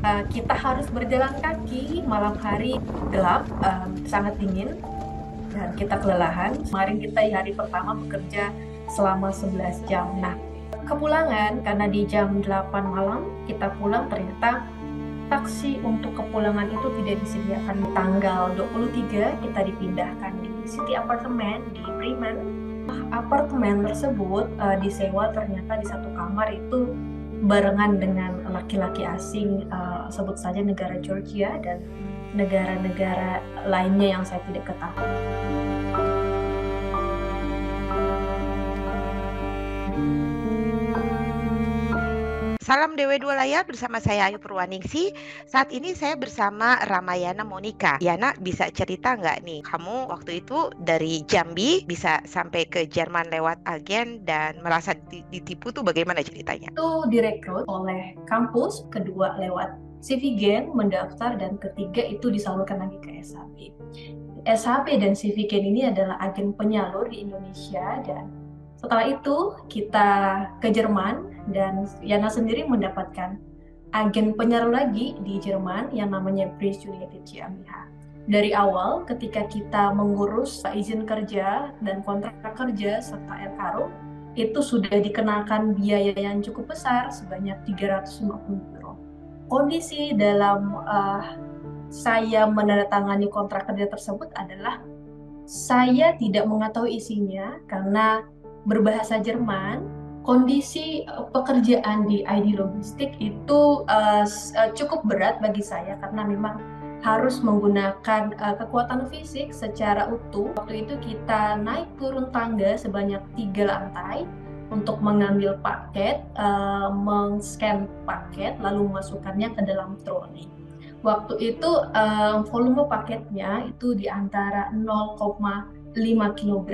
Uh, kita harus berjalan kaki malam hari gelap, um, sangat dingin, dan kita kelelahan. Kemarin kita di hari pertama bekerja selama 11 jam. Nah, kepulangan karena di jam 8 malam kita pulang ternyata taksi untuk kepulangan itu tidak disediakan. Tanggal 23 kita dipindahkan di City Apartment di Bremen. Apartemen tersebut uh, disewa ternyata di satu kamar itu barengan dengan laki-laki asing uh, sebut saja negara Georgia dan negara-negara lainnya yang saya tidak ketahui. Salam DW2 Layar bersama saya Ayu Purwaningsi. Saat ini saya bersama Ramayana Monika. Yana bisa cerita nggak nih, kamu waktu itu dari Jambi bisa sampai ke Jerman lewat agen dan merasa ditipu tuh bagaimana ceritanya? Itu direkrut oleh kampus, kedua lewat CV Gen, mendaftar, dan ketiga itu disalurkan lagi ke SHP. SHP dan CV Gen ini adalah agen penyalur di Indonesia dan setelah itu kita ke Jerman dan Yana sendiri mendapatkan agen penyalur lagi di Jerman yang namanya Bridge United GmbH. Dari awal ketika kita mengurus izin kerja dan kontrak kerja serta RKRO, itu sudah dikenakan biaya yang cukup besar sebanyak 350 euro. Kondisi dalam uh, saya menandatangani kontrak kerja tersebut adalah saya tidak mengetahui isinya karena berbahasa Jerman, kondisi eh, pekerjaan di ID logistik itu uh, cukup berat bagi saya karena memang harus menggunakan uh, kekuatan fisik secara utuh. Waktu itu kita naik turun tangga sebanyak tiga lantai untuk mengambil paket, uh, mengscan paket, lalu memasukkannya ke dalam troli. Waktu itu uh, volume paketnya itu di antara 0, 5 kg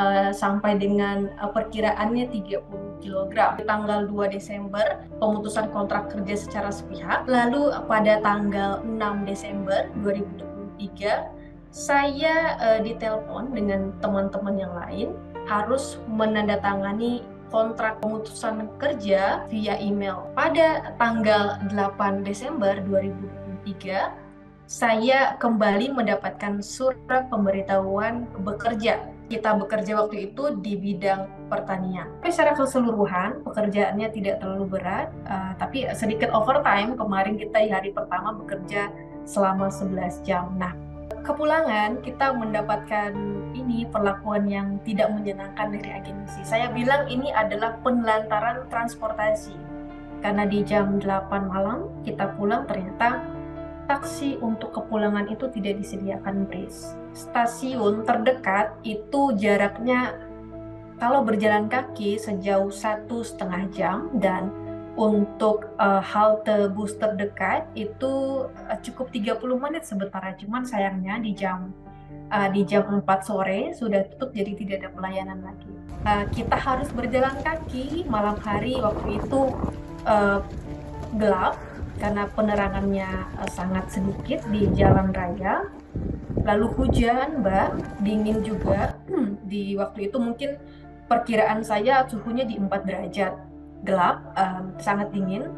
uh, sampai dengan uh, perkiraannya 30 kg. Tanggal 2 Desember pemutusan kontrak kerja secara sepihak. Lalu pada tanggal 6 Desember 2023 saya uh, ditelepon dengan teman-teman yang lain harus menandatangani kontrak pemutusan kerja via email. Pada tanggal 8 Desember 2023 saya kembali mendapatkan surat pemberitahuan bekerja. Kita bekerja waktu itu di bidang pertanian. Tapi secara keseluruhan pekerjaannya tidak terlalu berat, uh, tapi sedikit overtime. Kemarin kita di hari pertama bekerja selama 11 jam. Nah, kepulangan kita mendapatkan ini perlakuan yang tidak menyenangkan dari agensi. Saya bilang ini adalah penelantaran transportasi. Karena di jam 8 malam kita pulang ternyata taksi untuk kepulangan itu tidak disediakan BRIS. Stasiun terdekat itu jaraknya kalau berjalan kaki sejauh satu setengah jam dan untuk uh, halte bus terdekat itu uh, cukup 30 menit sebentar cuman sayangnya di jam uh, di jam 4 sore sudah tutup jadi tidak ada pelayanan lagi. Uh, kita harus berjalan kaki malam hari waktu itu uh, gelap karena penerangannya uh, sangat sedikit di jalan raya. Lalu hujan, Mbak, dingin juga. Hmm, di waktu itu mungkin perkiraan saya suhunya di 4 derajat. Gelap, um, sangat dingin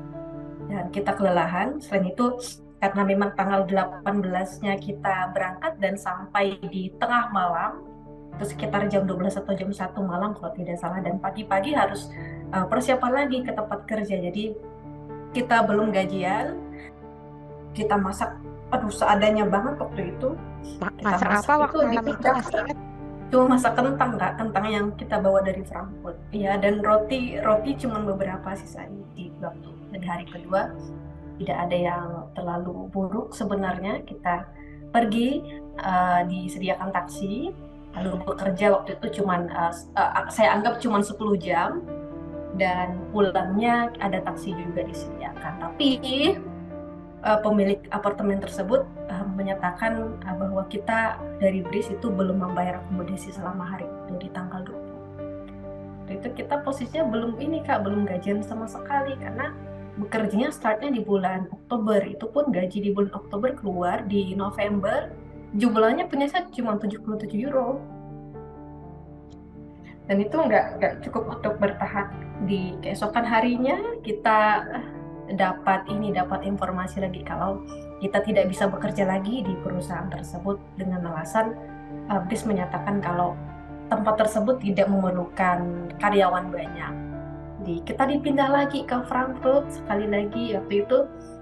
dan kita kelelahan. Selain itu karena memang tanggal 18-nya kita berangkat dan sampai di tengah malam itu sekitar jam 12 atau jam 1 malam kalau tidak salah dan pagi-pagi harus uh, persiapan lagi ke tempat kerja. Jadi kita belum gajian kita masak aduh seadanya banget waktu itu. Kita masak, masak apa waktu itu? itu cuma masak kentang nggak kentang yang kita bawa dari Frankfurt. Iya dan roti roti cuma beberapa sisa di waktu di hari kedua. Tidak ada yang terlalu buruk sebenarnya. Kita pergi uh, disediakan taksi. Lalu bekerja waktu itu cuma uh, uh, saya anggap cuma 10 jam. Dan pulangnya ada taksi juga disediakan. Tapi uh, pemilik apartemen tersebut uh, menyatakan uh, bahwa kita dari BRIS itu belum membayar akomodasi selama hari itu di tanggal 20. Itu kita posisinya belum ini Kak, belum gajian sama sekali karena bekerjanya startnya di bulan Oktober. Itu pun gaji di bulan Oktober keluar di November. Jumlahnya punya saya cuma 77 euro dan itu nggak cukup untuk bertahan di keesokan harinya kita dapat ini dapat informasi lagi kalau kita tidak bisa bekerja lagi di perusahaan tersebut dengan alasan uh, menyatakan kalau tempat tersebut tidak memerlukan karyawan banyak. Jadi kita dipindah lagi ke Frankfurt sekali lagi waktu itu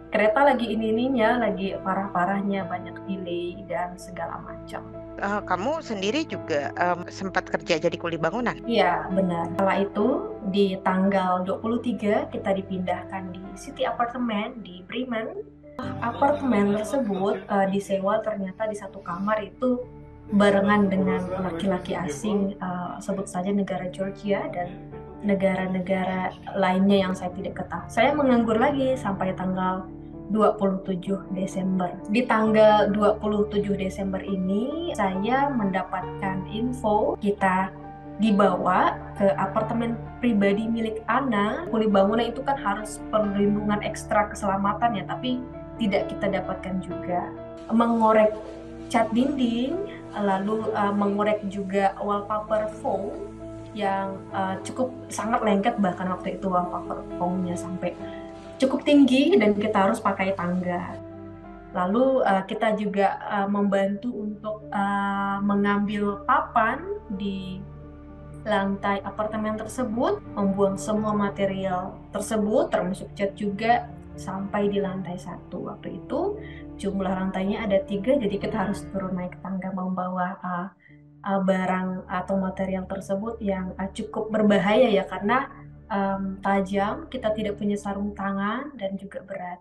kereta lagi ini ininya lagi parah-parahnya banyak delay dan segala macam. Uh, kamu sendiri juga um, sempat kerja jadi kuli bangunan? Iya, benar. Setelah itu di tanggal 23 kita dipindahkan di City Apartment di Bremen. Apartemen tersebut uh, disewa ternyata di satu kamar itu barengan dengan laki-laki asing uh, sebut saja negara Georgia dan negara-negara lainnya yang saya tidak ketahui. Saya menganggur lagi sampai tanggal 27 Desember. Di tanggal 27 Desember ini saya mendapatkan info kita dibawa ke apartemen pribadi milik Ana. Kuli bangunan itu kan harus perlindungan ekstra keselamatan ya, tapi tidak kita dapatkan juga. Mengorek cat dinding, lalu uh, mengorek juga wallpaper foam yang uh, cukup sangat lengket bahkan waktu itu wallpaper foamnya sampai cukup tinggi dan kita harus pakai tangga. Lalu uh, kita juga uh, membantu untuk uh, mengambil papan di lantai apartemen tersebut, membuang semua material tersebut, termasuk cat juga, sampai di lantai satu. Waktu itu jumlah lantainya ada tiga, jadi kita harus turun naik tangga membawa uh, uh, barang atau material tersebut yang uh, cukup berbahaya ya karena um, tajam, kita tidak punya sarung tangan dan juga berat.